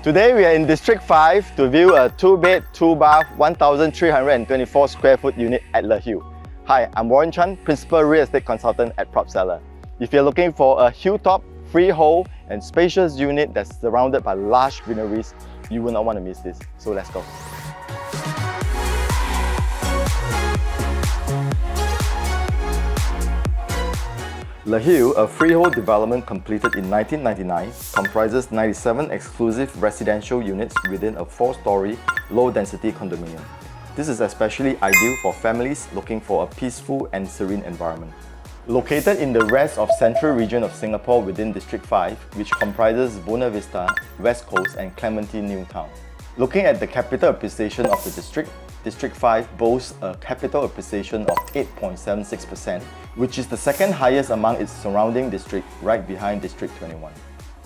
Today we are in District 5 to view a 2-bed, 2-bath, 1,324 square foot unit at Le Hill. Hi, I'm Warren Chan, Principal Real Estate Consultant at PropSeller. If you're looking for a hilltop, freehold and spacious unit that's surrounded by lush greeneries, you will not want to miss this. So let's go. Le Hill, a freehold development completed in 1999, comprises 97 exclusive residential units within a four-storey, low-density condominium. This is especially ideal for families looking for a peaceful and serene environment. Located in the rest of central region of Singapore within District 5, which comprises Buona Vista, West Coast and Clementi New Town. Looking at the capital appreciation of the district, District 5 boasts a capital appreciation of 8.76%, which is the second highest among its surrounding district right behind District 21.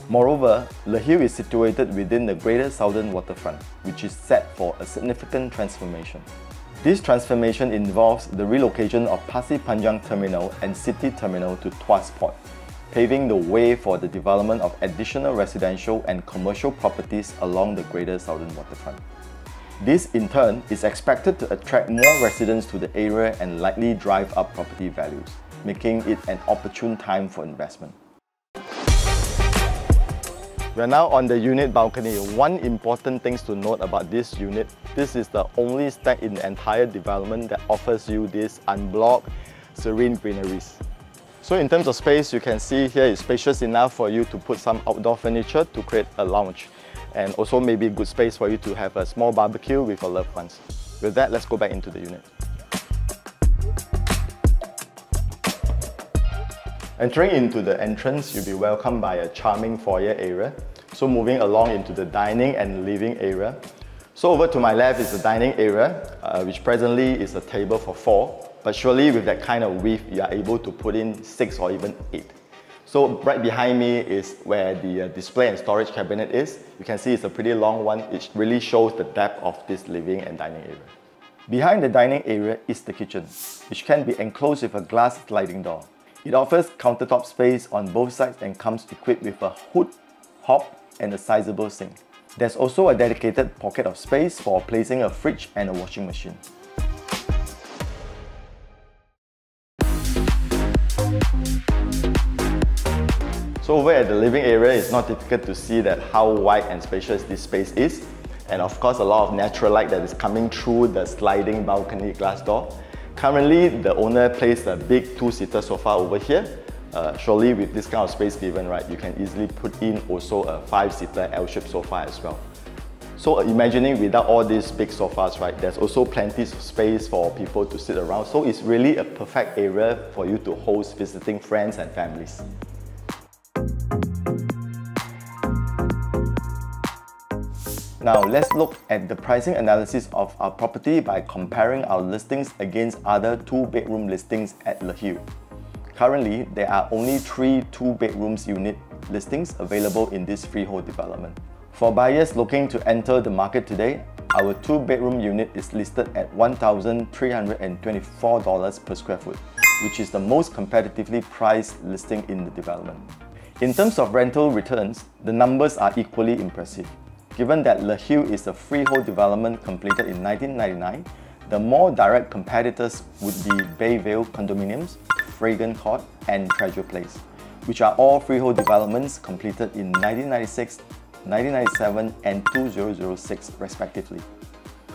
Moreover, Le Hill is situated within the Greater Southern Waterfront, which is set for a significant transformation. This transformation involves the relocation of Pasir Panjang Terminal and City Terminal to Tuas Port, paving the way for the development of additional residential and commercial properties along the Greater Southern Waterfront. This in turn is expected to attract more residents to the area and likely drive up property values, making it an opportune time for investment. We are now on the unit balcony. One important thing to note about this unit, this is the only stack in the entire development that offers you this unblocked, serene greeneries. So in terms of space, you can see here it's spacious enough for you to put some outdoor furniture to create a lounge and also maybe a good space for you to have a small barbecue with your loved ones. With that, let's go back into the unit. Entering into the entrance, you'll be welcomed by a charming foyer area. So moving along into the dining and living area. So over to my left is the dining area, uh, which presently is a table for four. But surely with that kind of width, you are able to put in six or even eight. So right behind me is where the uh, display and storage cabinet is. You can see it's a pretty long one. It really shows the depth of this living and dining area. Behind the dining area is the kitchen, which can be enclosed with a glass sliding door. It offers countertop space on both sides and comes equipped with a hood, hob and a sizable sink. There's also a dedicated pocket of space for placing a fridge and a washing machine. So over at the living area, it's not difficult to see that how wide and spacious this space is. And of course, a lot of natural light that is coming through the sliding balcony glass door. Currently, the owner placed a big two-seater sofa over here. Uh, surely with this kind of space given, right, you can easily put in also a five-seater L-shaped sofa as well. So imagining without all these big sofas, right, there's also plenty of space for people to sit around. So it's really a perfect area for you to host visiting friends and families. Now let's look at the pricing analysis of our property by comparing our listings against other two-bedroom listings at Le Hill. Currently, there are only three two-bedrooms unit listings available in this freehold development. For buyers looking to enter the market today, our two-bedroom unit is listed at $1,324 per square foot, which is the most competitively priced listing in the development. In terms of rental returns, the numbers are equally impressive. Given that Le Hill is a freehold development completed in 1999, the more direct competitors would be Bayvale Condominiums, Fragrant Court, and Treasure Place, which are all freehold developments completed in 1996, 1997, and 2006 respectively.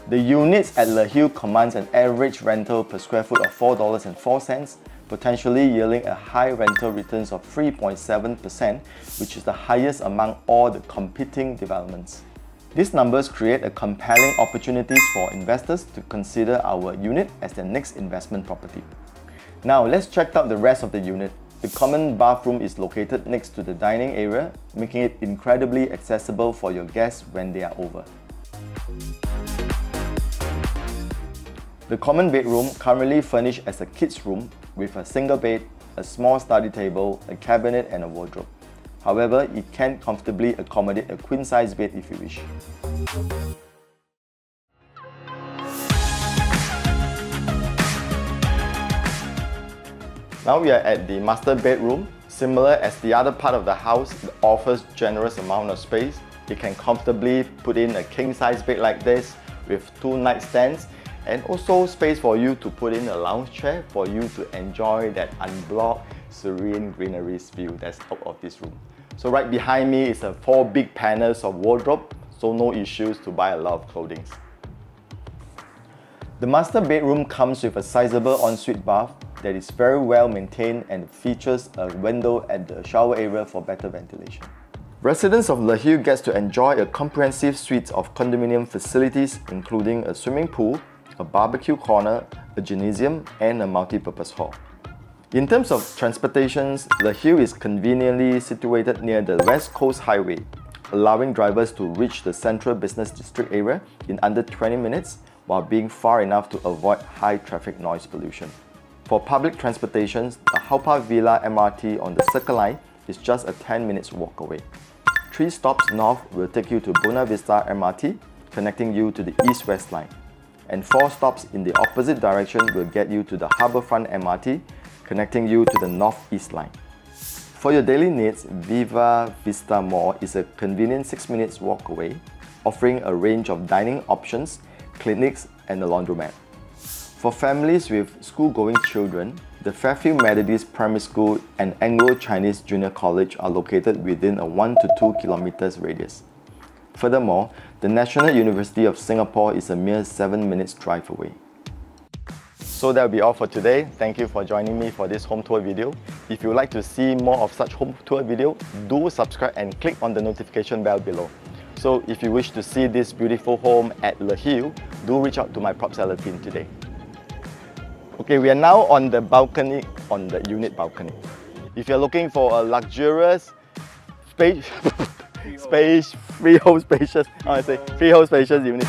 The units at Le Hill commands an average rental per square foot of $4.04, potentially yielding a high rental returns of 3.7%, which is the highest among all the competing developments. These numbers create a compelling opportunities for investors to consider our unit as their next investment property. Now let's check out the rest of the unit. The common bathroom is located next to the dining area, making it incredibly accessible for your guests when they are over. The common bedroom currently furnished as a kids room with a single bed, a small study table, a cabinet and a wardrobe. However, it can comfortably accommodate a queen-size bed if you wish. Now we are at the master bedroom. Similar as the other part of the house, it offers generous amount of space You can comfortably put in a king size bed like this with two nightstands and also space for you to put in a lounge chair for you to enjoy that unblocked, serene greenery view that's out of this room. So right behind me is a four big panels of wardrobe, so no issues to buy a lot of clothing. The master bedroom comes with a sizable ensuite bath that is very well maintained and features a window at the shower area for better ventilation. Residents of Hill gets to enjoy a comprehensive suite of condominium facilities including a swimming pool, a barbecue corner, a gymnasium, and a multi-purpose hall. In terms of transportations, Le Hill is conveniently situated near the West Coast Highway, allowing drivers to reach the central business district area in under 20 minutes while being far enough to avoid high traffic noise pollution. For public transportations, the Haw Par Villa MRT on the Circle Line is just a 10 minutes walk away. Three stops north will take you to Buona Vista MRT, connecting you to the East-West Line and four stops in the opposite direction will get you to the Harbourfront MRT, connecting you to the North-East line. For your daily needs, Viva Vista Mall is a convenient 6 minutes walk away, offering a range of dining options, clinics, and a laundromat. For families with school-going children, the Fairfield Methodist Primary School and Anglo-Chinese Junior College are located within a 1 to 2 kilometers radius. Furthermore, the National University of Singapore is a mere 7 minutes drive away. So that will be all for today. Thank you for joining me for this home tour video. If you would like to see more of such home tour video, do subscribe and click on the notification bell below. So if you wish to see this beautiful home at Le Hill, do reach out to my PropSeller team today. Okay, we are now on the balcony, on the unit balcony. If you're looking for a luxurious space, space, freehold spacious, I say freehold spacious unit.